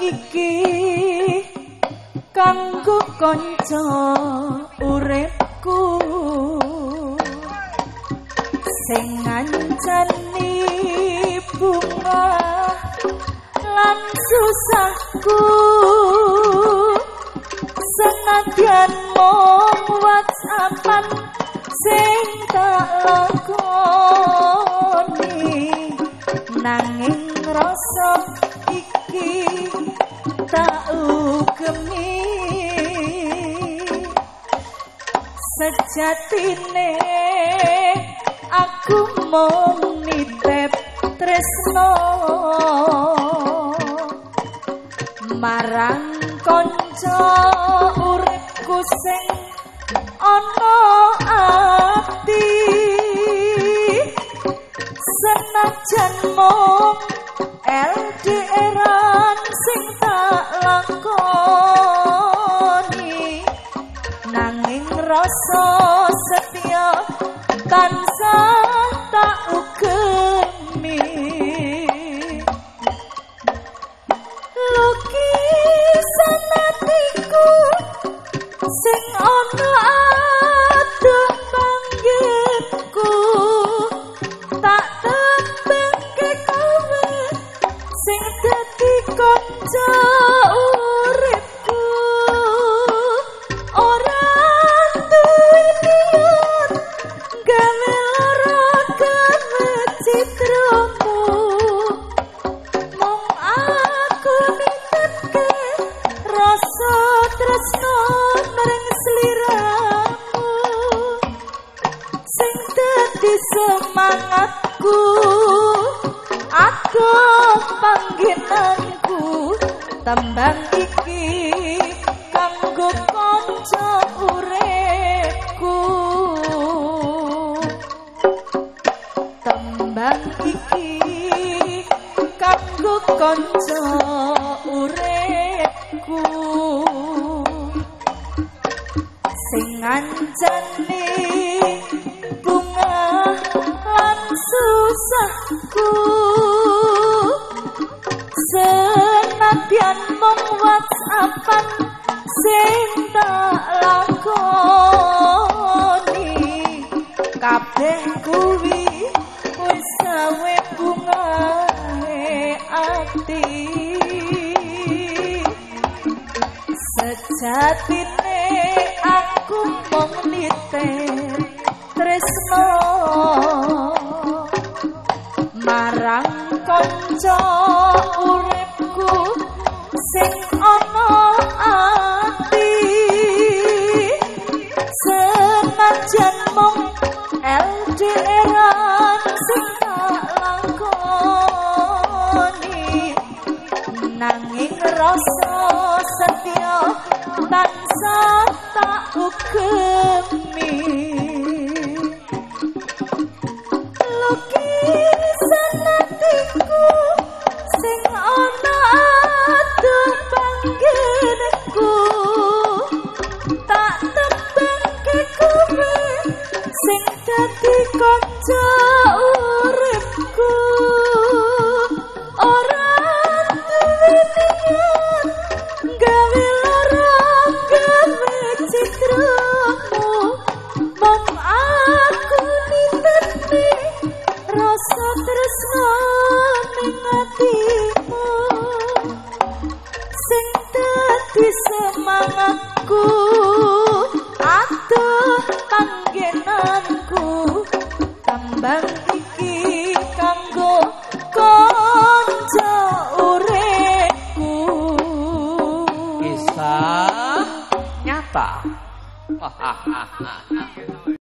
iki kanggo kanca uripku. Sing ngancani bunga lan susahku. Senadyan mong whatsappan sing tak lakoni. Nanging rasa ugemi sejatine aku mung nitip tresno. Marang kanca uripku sing ana ati senajan mung rasa setia tansah semangatku aduh panggenanku tembang kanca uripku sing ngancani bunga lan susahku. Senadyan mung whatsappan sing tak lakoni. Kabeh kuwi sejatine aku mung nitip tresno. Marang kanca uripku sing ana ati. Senajan mung LDRan sing tak lakoni nanging rasa kanca uripku. Ora duwe niat gawe lara gawe citramu mong aku niteni rasa tresno ning atimu Ha ha ha ha ha.